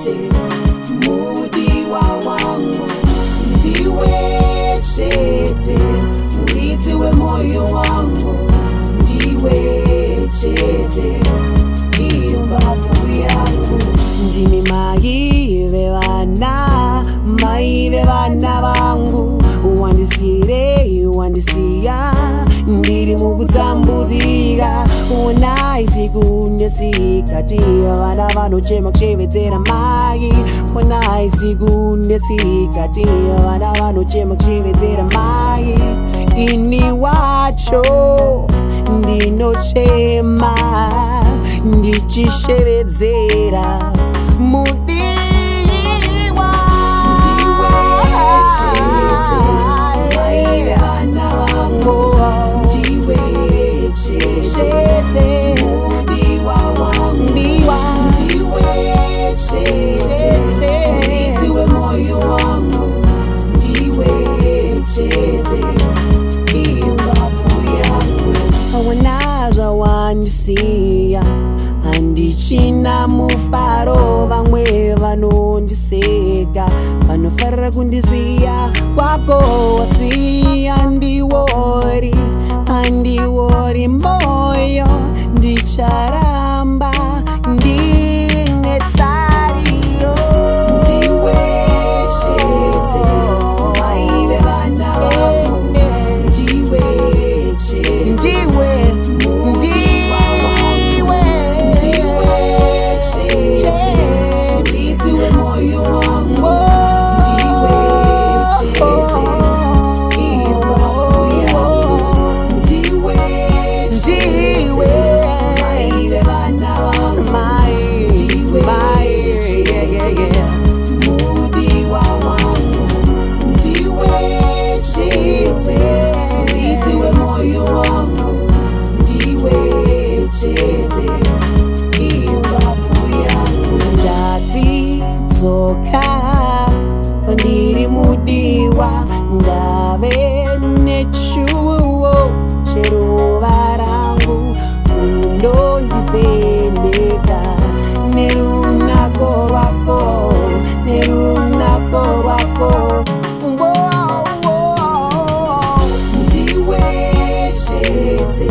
wete mudiwa wangu ndiwe chete mridzi wemoyo wangu ndiwe chete iumbavu yangu ndimi mai vevana mai vevana vangu wandisire wandisiya ndiri mukutambudzika una haisi kunesikati vana vanochema kuchevedzera mai kona haisi kunesikati vana vanochema kuchevedzera mai ini wacho ndinochema ndichishevedzera mudii wana zvawandisiya handichina mufaro vamwe vanondiseka vanofarira kundiziya kwako wasiya ndiwori handiwori mo chiuwo cheruva rangu kundonyipendeka nerunako rwako nerunako rwako ndiwe chete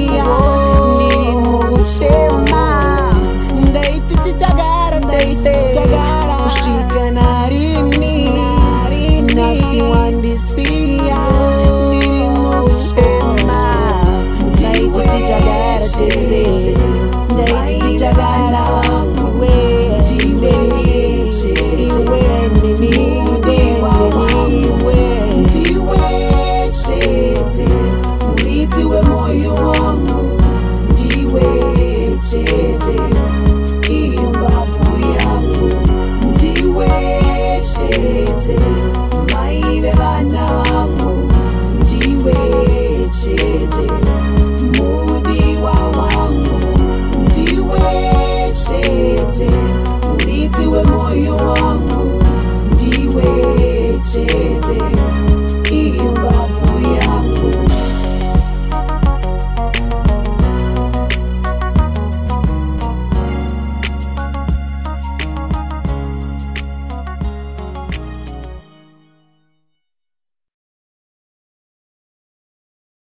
ucecetse muhizi we moyo wo